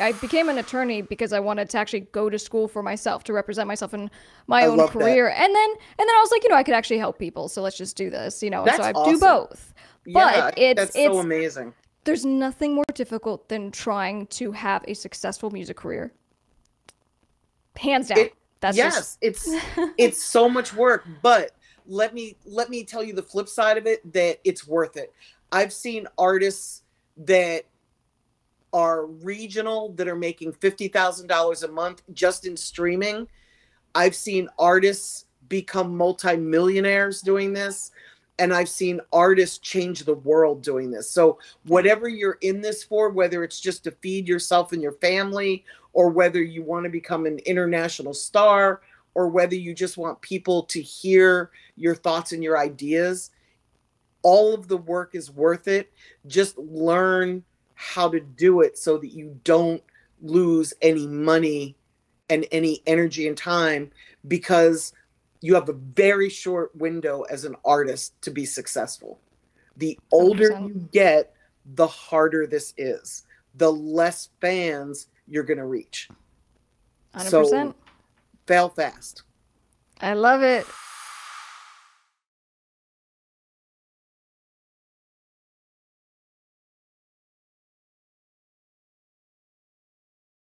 I became an attorney because I wanted to actually go to school for myself to represent myself in my I own love that. career. And then and then I was like, you know, I could actually help people. So let's just do this, you know. That's so I awesome. do both. yeah, But it's that's it's so amazing. there's nothing more difficult than trying to have a successful music career. Hands down. It- That's yes, just it's it's so much work, but let me let me tell you the flip side of it that it's worth it. I've seen artists that are regional that are making $50,000 a month just in streaming. I've seen artists become multimillionaires doing this and I've seen artists change the world doing this. So whatever you're in this for, whether it's just to feed yourself and your family or whether you want to become an international star or whether you just want people to hear your thoughts and your ideas, all of the work is worth it. Just learn how to do it so that you don't lose any money and any energy and time because you have a very short window as an artist to be successful. The older 100%. you get, the harder this is. The less fans you're going to reach. 100%. So fail fast. I love it.